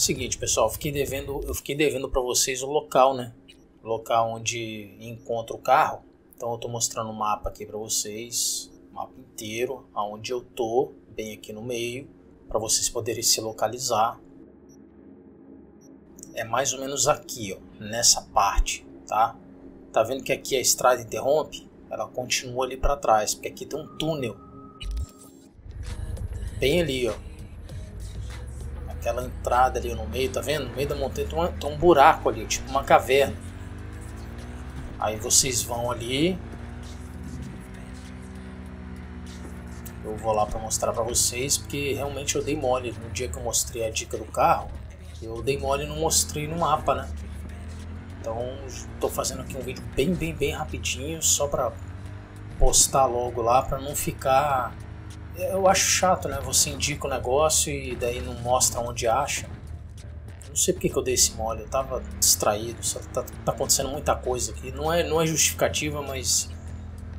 Seguinte, pessoal, fiquei devendo, eu fiquei devendo para vocês o local, né? O local onde encontra o carro. Então eu tô mostrando o mapa aqui para vocês, o mapa inteiro, aonde eu tô, bem aqui no meio, para vocês poderem se localizar. É mais ou menos aqui, ó, nessa parte, tá? Tá vendo que aqui a estrada interrompe? Ela continua ali para trás, porque aqui tem um túnel. Bem ali, ó aquela entrada ali no meio, tá vendo? No meio da montanha tem, uma, tem um buraco ali, tipo uma caverna. Aí vocês vão ali. Eu vou lá para mostrar para vocês, porque realmente eu dei mole no dia que eu mostrei a dica do carro. Eu dei mole e não mostrei no mapa, né? Então estou fazendo aqui um vídeo bem, bem, bem rapidinho, só para postar logo lá, para não ficar eu acho chato, né? Você indica o negócio e daí não mostra onde acha. Não sei porque que eu dei esse mole, eu tava distraído, só tá, tá, acontecendo muita coisa aqui. Não é, não é justificativa, mas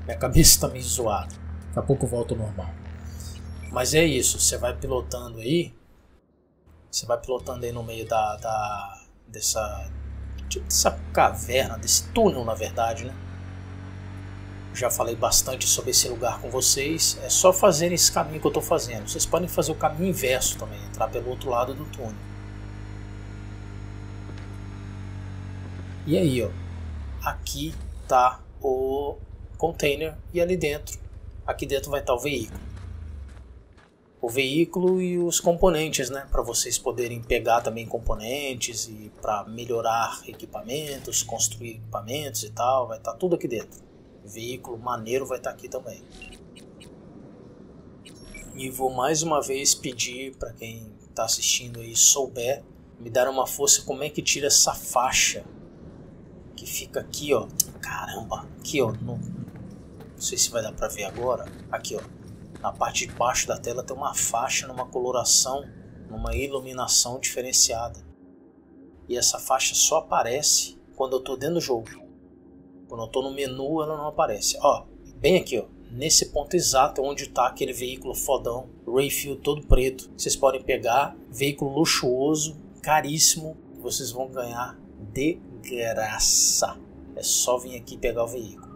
minha cabeça tá meio zoada. Daqui a pouco eu volto ao normal. Mas é isso, você vai pilotando aí. Você vai pilotando aí no meio da. da dessa. Tipo, dessa caverna, desse túnel na verdade, né? Já falei bastante sobre esse lugar com vocês. É só fazer esse caminho que eu estou fazendo. Vocês podem fazer o caminho inverso também, entrar pelo outro lado do túnel. E aí, ó, aqui tá o container e ali dentro, aqui dentro vai estar tá o veículo. O veículo e os componentes, né, para vocês poderem pegar também componentes e para melhorar equipamentos, construir equipamentos e tal, vai estar tá tudo aqui dentro veículo maneiro vai estar aqui também. E vou mais uma vez pedir para quem está assistindo aí souber me dar uma força como é que tira essa faixa que fica aqui, ó. Caramba, aqui, ó. No, não sei se vai dar para ver agora. Aqui, ó. Na parte de baixo da tela tem uma faixa numa coloração, numa iluminação diferenciada. E essa faixa só aparece quando eu estou dentro do jogo. Quando eu estou no menu, ela não aparece. Ó, bem aqui, ó. Nesse ponto exato onde está aquele veículo fodão, Rayfield todo preto. Vocês podem pegar, veículo luxuoso, caríssimo, vocês vão ganhar de graça. É só vir aqui pegar o veículo.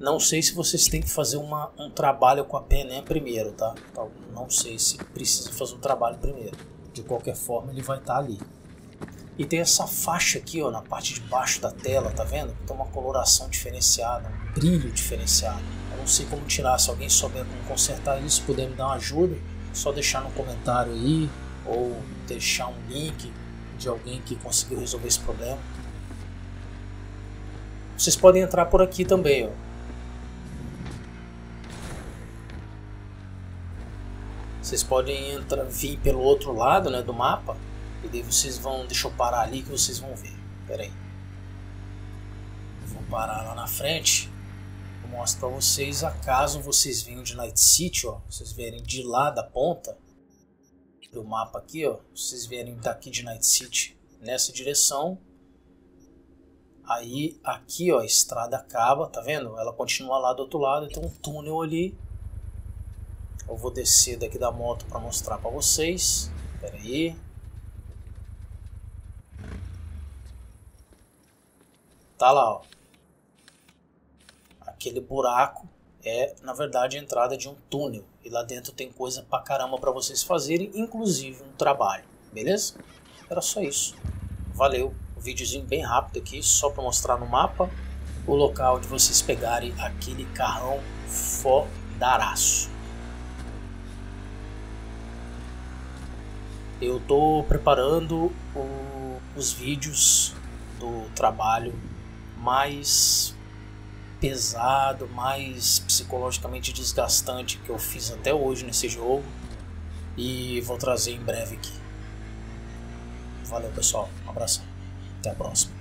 Não sei se vocês têm que fazer uma, um trabalho com a PNE primeiro, tá? Então, não sei se precisa fazer um trabalho primeiro. De qualquer forma, ele vai estar tá ali. E tem essa faixa aqui, ó, na parte de baixo da tela, tá vendo? Tem uma coloração diferenciada, um brilho diferenciado. Eu não sei como tirar, se alguém souber como consertar isso, puder me dar uma ajuda, só deixar no comentário aí, ou deixar um link de alguém que conseguiu resolver esse problema. Vocês podem entrar por aqui também, ó. Vocês podem entrar, vir pelo outro lado né, do mapa e daí vocês vão. Deixa eu parar ali que vocês vão ver. Pera aí. Vou parar lá na frente. Eu mostro pra vocês. Acaso vocês venham de Night City, ó. Vocês vierem de lá da ponta do mapa aqui, ó. Vocês vierem daqui de Night City nessa direção. Aí aqui, ó, a estrada acaba, tá vendo? Ela continua lá do outro lado, tem um túnel ali. Eu vou descer daqui da moto para mostrar para vocês. Pera aí. Tá lá, ó. Aquele buraco é, na verdade, a entrada de um túnel. E lá dentro tem coisa pra caramba pra vocês fazerem, inclusive um trabalho. Beleza? Era só isso. Valeu. Um videozinho bem rápido aqui, só pra mostrar no mapa o local de vocês pegarem aquele carrão fodaraço. Eu tô preparando o, os vídeos do trabalho mais pesado, mais psicologicamente desgastante que eu fiz até hoje nesse jogo e vou trazer em breve aqui. Valeu pessoal, um abração, até a próxima.